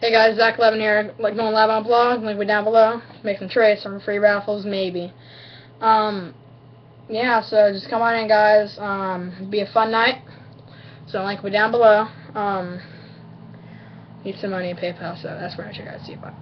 Hey guys, Zach Levin here, like going live on blog, link me down below. Make some trades, some free raffles, maybe. Um, yeah, so just come on in guys, um, be a fun night. So link me down below. Um, need some money in PayPal, so that's where I check out. see you. Bye.